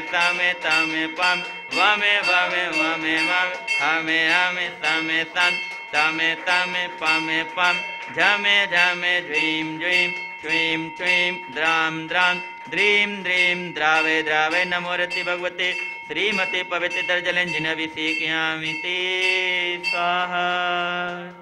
सामे सामे Tame palm वामे वामे वामे वामे हामे हामे सामे साम तामे तामे, पामे पाम झमे झमे, ज्वीं ज्वीं। क्वीं क्वीं द्रां द्रां। द्रीं द्रीं, द्रावे द्रावे। नमो रति भगवते। श्रीमते पवित्र दर्जलंजिनभिषेक्यामि ते। स्वाहा।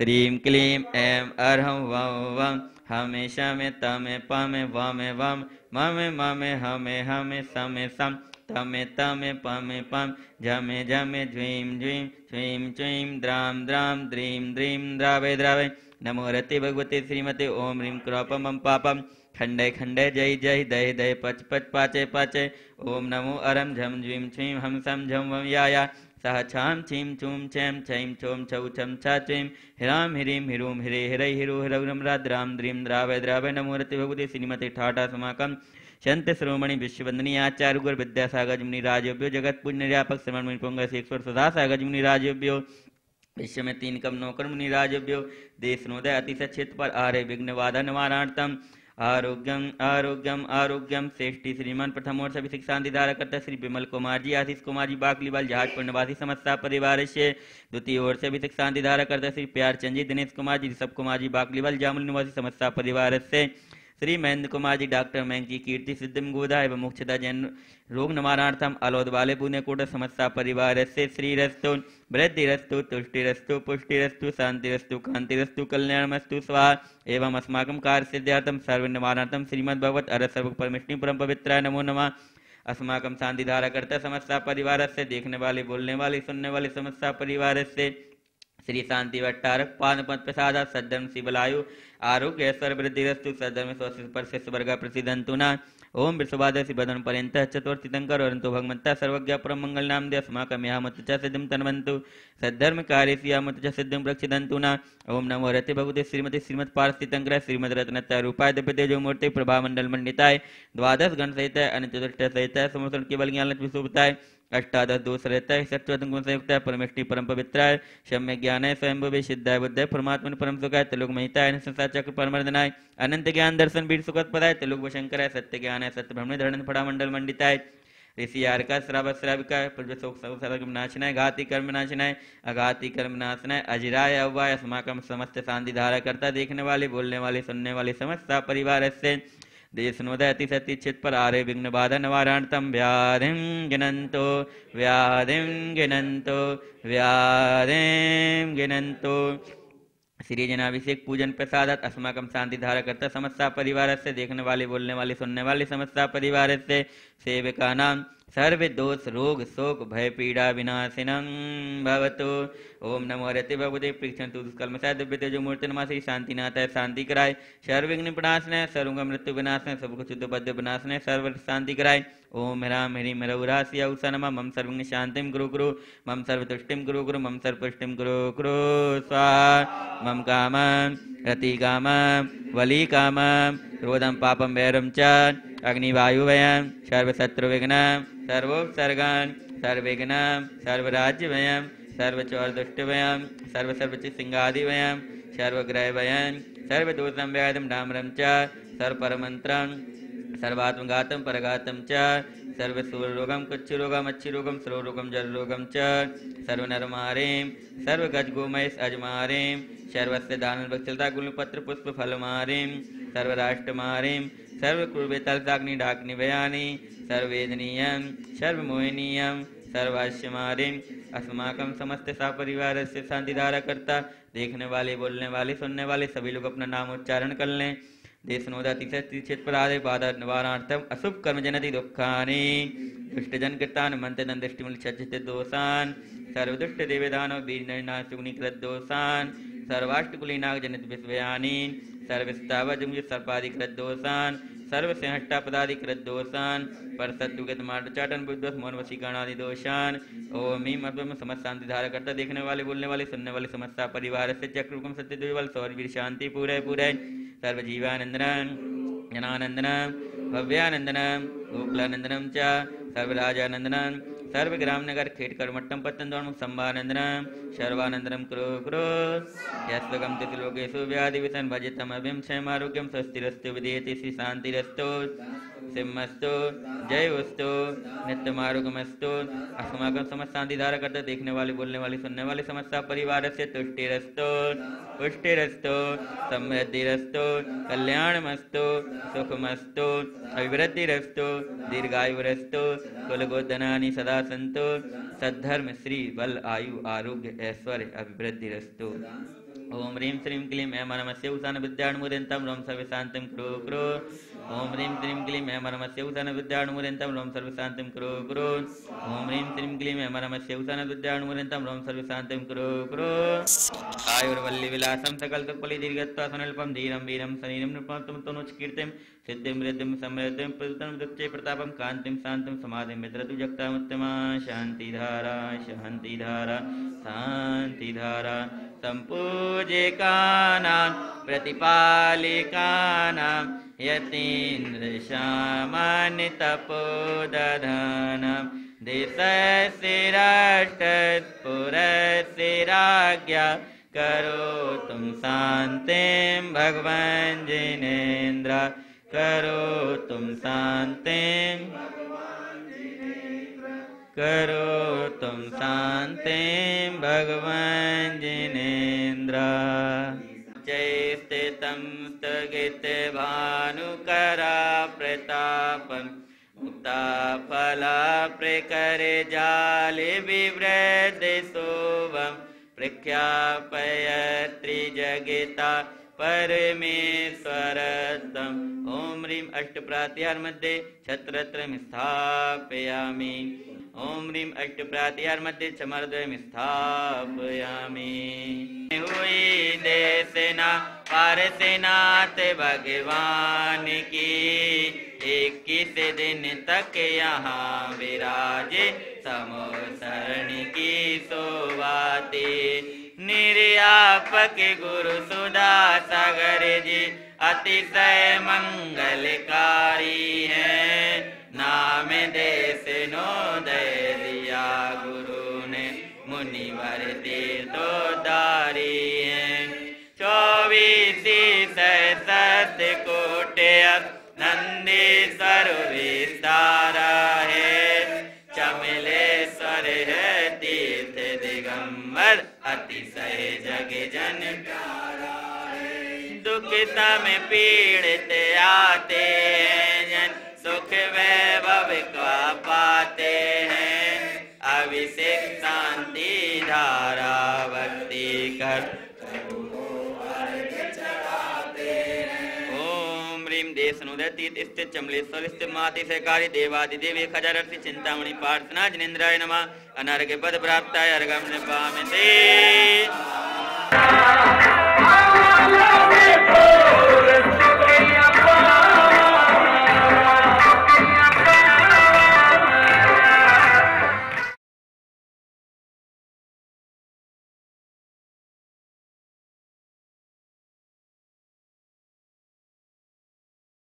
श्रीं क्लीं ऐं अर्हं वं वं हमेशा में तमे पमे वमे वम ममे ममे हमें हमें समे सम तमे तमे पमे पम झमे झमे ज्वीं ज्वीं च्वीं च्वीं द्रां द्रां, द्रीं द्रीं द्रावे द्रावे। नमो रते भगवते श्रीमते ओम ह्रीं क्रोपमं पापम खंडे खंडे जय जय दय दय पच पच पाचे पाचे। ओम नमो अरम झम ज्वीं छीं हम सम झम वम या या। सह छां छीं छूं छैं छैं छौं छौ छं छा चैं। हिरां हिरीं हिरूं हिरे हिरै हिरो हिरौरं राद्रां द्रीं द्रावय द्रावय नमो रते भगवते श्रीमते ठाटा समाकम् शंत श्रोमणि विश्ववंदनी आचार्य गुर विद्यासागर मुनि राजोभ्यो। जगत पुण्य निर्यापक श्रवण मुनि पोंग शेखर सदा सागर मुनि राजोभ्यो। विश्व में तीन कम नौकर मुनि राजोभ्यो। देश नोदय अतिशय क्षेत्र पर आर्य विघ्न वादा निवारणार्थम आरोग्यम आरोग्यम आरोग्यम श्रेष्ठी श्रीमान प्रथम और सभी शिक्षांति करता श्री विमल कुमार जी आशीष कुमार जी बागलीवाल जहाज़ पर निवासी समस्या परिवार से द्वितीय ओर से भी शिक्षांति करता श्री प्यार चंद जी दिनेश कुमार जी ऋषभ कुमार जी बागलीवाल जामुल निवासी समस्या परिवार से श्री महेंद्र कुमार जी, डॉक्टर मैंग की कीर्ति सिद्धम गोदा एवं मुख्यतः जैन रोग निवारणार्थम अलोद वाले पुण्य कोट समस्या परिवार से श्री रस्तु, वृद्धि रस्तु, तुष्टि रस्तु, पुष्टि रस्तु, शांति रस्तु कांति रस्तु कल्याणमस्तु स्वाहा एवं अस्माकं कार्य सिद्धार्थम सर्व निवारणार्थम श्रीमद भगवत अर सर्व परमिष्णि परम पवित्राय नमो नमः। अस्माकम शांति धारा करता समस्या परिवार से, देखने वाले, बोलने वाले, सुनने वाले समस्या परिवार से श्री शांति भट्टारक पाद पद प्रसाद, सद्धर्म शिवलायु, आरोग्य ऐश्वर्य वृद्धिरस्तु सद्धर्म स्वस्थ पर वर्ग प्रसिद्धंतु न। ओम विश्ववादसी बदन पर्यंत चतुर्थी तंकर वरंतु भगवंता सर्वज्ञ परम मंगल नाम दे अस्माकं यामत च सिद्धिं तन्वन्तु। सद्धर्म कार्य यामत च सिद्धिं रक्षितन्तु न। ओम नमो रते भगवते श्रीमती श्रीमद पारस्ती तंकर श्रीमद रत्नता रूपाय दिव्य तेजो मूर्ति प्रभा मंडल मंडिताय द्वादश गण सहित अन्य चतुष्ट सहित समस्तन केवल ज्ञान विशुभताय अष्टादश दोष रहता है गुण संयुक्त है परमेष्टि परम पवित्र है शम्य ज्ञान है स्वयं भी सिद्ध है बुद्ध है परमात्मा परम सुख है महिता है संसार चक्र है अनंत ज्ञान दर्शन बीर सुखद पद है शंकर है सत्य ज्ञान है सत्य ब्रह्म धरण फड़ा मंडल मंडिता है ऋषि का श्राव श्राविका है घाती कर्म नाशना है अघाती कर्म है अजराय, अव्वाय समस्त शांति धारा करता देखने वाले, बोलने वाले, सुनने वाले, समस्त परिवार देशनोदय सति चित पर आरे विघ्न बाधा निवारणार्थम व्याधिं गिनन्तो व्याधिं गिनन्तो व्याधिं गिनन्तो। श्री जनाभिषेक पूजन प्रसाद अस्माकम शांति धारा करता समस्या परिवार से देखने वाले, बोलने वाले, सुनने वाले समस्या परिवार से सेविका नाम सर्व दोष रोग शोक भय पीड़ा विनाशिनं भवतु। ओम नमो रति भगवते पृक्षण तु सा दिव्य तेजो मूर्ति नमा श्री शांतिनाथ है शांति कराय सर्वविघ्न विनाशन सर्वगम मृत्यु विनाशन, सब कुछ शुद्ध बद्ध विनाशन, सर्व शांति कराय। ओम ह्राम ह्रीम रघुरासी औसा नम। मम सर्वज्ञ शांतिम गुरु गुरु मम सर्वतुष्टिम गुरु गुरु मम सर्वपुष्टिम गुरु गुरु स्वा मम काम रति काम वली काम क्रोधम पापम वैरम च। अग्निवायुवयं सर्वशत्रुविघ्न सर्वोपसर्गान् सर्वविघ्न सर्वराज्यवयं सर्वचौरदुष्टवयं सर्वसर्वचिसिंहादिवयं सर्वग्रहवयं सर्वदोषं व्याधं डामरं च सर्वपरमन्त्रं सर्वात्मघातं परघातं च सर्वसूररोगं कुच्छरोगम् अच्छिरोगं स्रोरोगं जलरोगं च सर्वनरमारीं सर्वगजगोमयस अजमारीं सर्वस्य दानवत्सलता गुणपत्र पुष्प फलमारीं सर्वराष्ट्रमारीं सर्वकुर्वेतलसाग्नि डाग्निवयानि सर्ववेदनीयं सर्वमोहनीयं सर्वाश्यमारीं अस्माकं समस्त सपरिवार से शांतिधारा करता देखने वाले बोलने वाले सुनने वाले सभी लोग अपना नाम उच्चारण कर लें। देशनोदातिशेत्पराधे बाधा निवारणार्थम अशुभ कर्म जनति दुःखानि। दुष्टजन कृतान मंत्रदन दृष्टिमूल छज्जित, दोषान। सर्वदुष्ट देवदानव वीरनाशुग्निकृत दोषान। सर्वाष्टकुलीनाग जनित, विश्वयानी। सर्वस्तावजुंग सर्पाधिकृत दोषान पदाधिकृत दोषान पर सत्युगत दोषान ओम समस्त शांति धारा करता देखने वाले बोलने वाले सुनने वाले समस्त परिवार से चक्रुकम सत्य सौरवीर शांति पूरे पूरे। सर्वजीवानंदनं जनानंदनं भव्यानंदनं, गोकुलानंदनं च, सर्वराजानंदनं। सर्वग्राम नगर खेटकर मट्टम पत्तन संभानंदनम शर्वानंदनम क्रो क्रो। यस्वगम तिथिलोकेशु व्याधि विसन भजितम अभिम क्षयमारोग्यम स्वस्तिरस्तु, विधेयति श्री शांतिरस्तु सिंहस्तु, जयवस्तु, नित्यमारोगमस्तु अस्माकम समस्त शांति धारा करते देखने वाले बोलने वाली सुनने वाली समस्त परिवार से तुष्टिरस्तु, पुष्टिरस्तु, समृद्धिरस्तु, कल्याणमस्तु, सुखमस्तु, अभिवृद्धिरस्तु, दीर्घायुरस्तु, कुलगोधनानि सदा सन्तु सद्धर्म श्री बल आयु, आरोग्य, ऐश्वर्य, अभिवृद्धिरस्तु। ओम ह्रीं श्रीं क्लीं ऐं नमस्य उसान विद्याणुमुदन्तं रोम सर्वशान्तिं कुरु कुरु। ओम ह्रीं श्रीं क्लीं ऐं नमस्य उसान विद्याणुमुदन्तं रोम सर्वशान्तिं कुरु कुरु। ओम ह्रीं श्रीं क्लीं ऐं नमस्य उसान विद्याणुमुदन्तं रोम सर्वशान्तिं कुरु कुरु। आयुर्वल्ली विलासं सकल सुखपलि दीर्घत्वा सुनल्पं धीरं वीरं शरीरं नृपं तनुच सिद्धिं वृद्धिं समृद्धिं प्रदुतं दृत्ये प्रतापं, कान्तिं, शान्तिं, समाधिं, मित्रतु जक्तामुत्तमा शान्तिधारा शान्तिधारा शान्तिधारा। सम्पूजिकानां प्रतिपालिकानां यतीन्द्रशामानितपोदधानां। देशस्य राष्ट्रपुरस्य राज्ञा करोतुं शान्तिं भगवान् जिनेन्द्र करोतुं शान्तिं स्थगितभानुकरा प्रतापम् मुक्ताफला प्रकरे जाले विवृद्धि शोभं प्रख्यापयत्रिजगिता परमेश्वरतम् ॐ ह्रीं अष्टप्रात्यार्मध्ये छत्रत्रयं स्थापयामि। ॐ ह्रीं अष्टप्रात्यार् मध्ये चमरद्वयं स्थापयामि हुई देसेना पारसेनाथ भगवान की। इक्कीस दिन तक यहाँ विराजे, समोसरण की सोवाती। निर्यापक गुरु सुधा सागर जी, अतिशय मंगलकारी है। नाम देश नो दिया गुरु ने मुनिवर तीर्थोदारी है चौबीसी सत्य कोटे नंदीश्वर विस्तारा है। चमलेश्वर है तीर्थ दिगंबर अतिशय जग जन दुख सम पीड़ित आते हैं वैभव का पाते हैं। अभिषेक शांति धारा कर। स्थित चमलेश्वर स्थित माति सहकारी देवादि देवी खजरर्थी चिंतामणि प्रार्थना जिनेन्द्राय नमः। अनर्घ्य पद प्राप्ताय अर्घम निपामिते